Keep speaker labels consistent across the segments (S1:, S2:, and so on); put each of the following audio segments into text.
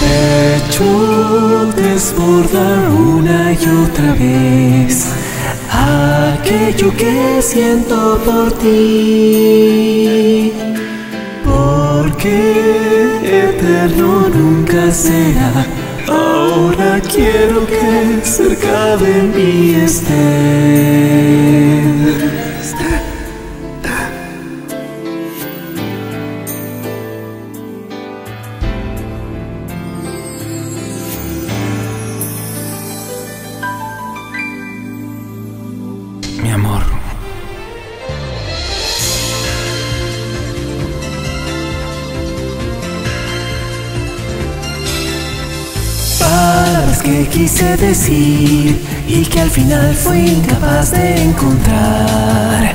S1: pecho desborda una y otra vez aquello que siento por ti. Porque eterno nunca será. Ahora quiero que cerca de mí estés. Mi amor. Palabras que quise decir y que al final fui incapaz de encontrar.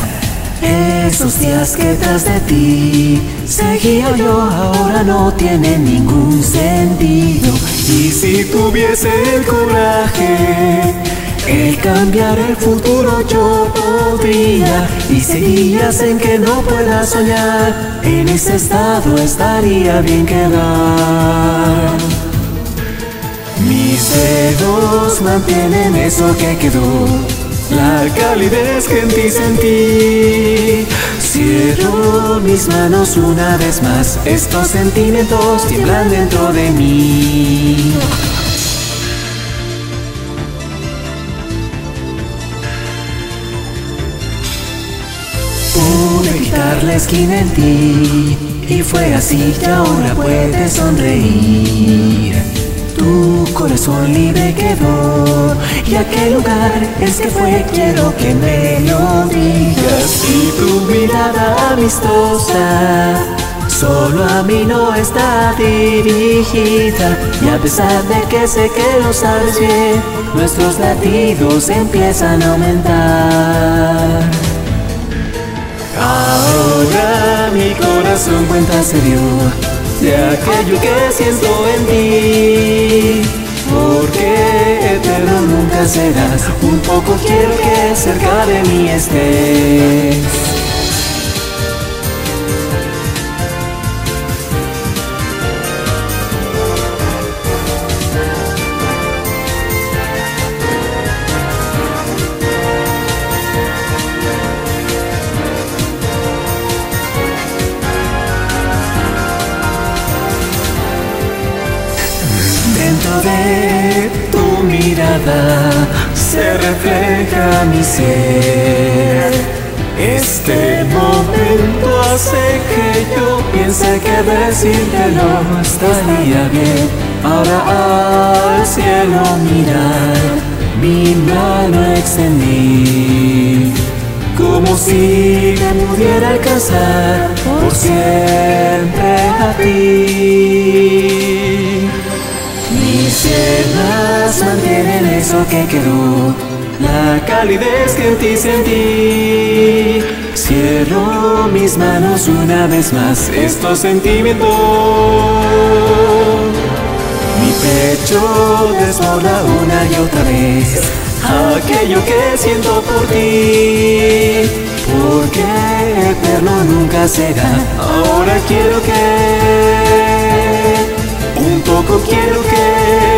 S1: Esos días que tras de ti seguía yo ahora no tienen ningún sentido. Y si tuviese el coraje el cambiar el futuro yo podría y seguías en que no pueda soñar. En ese estado estaría bien quedar. Mis dedos mantienen eso que quedó, la calidez que en ti sentí. Cierro mis manos una vez más, estos sentimientos tiemblan dentro de mí. Pude quitar la esquina en ti. Y fue así que ahora puedes sonreír. Tu corazón libre quedó. Y aquel lugar es que fue quiero que me lo digas. Y tu mirada amistosa solo a mí no está dirigida. Y a pesar de que sé que lo sabes bien nuestros latidos empiezan a aumentar de aquello que siento en ti. Porque eterno nunca serás, un poco quiero que cerca de mí estés. Se refleja mi ser. Este momento hace que yo piense que decírtelo estaría bien. Ahora al cielo mirar, mi mano extendí. Como si te pudiera alcanzar por siempre a ti. Que quedó, la calidez que en ti sentí. Cierro mis manos una vez más, estos sentimientos. Mi pecho desborda una y otra vez aquello que siento por ti. Porque eterno nunca será, ahora quiero que un poco quiero que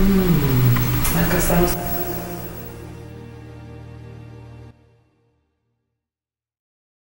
S2: Acá estamos.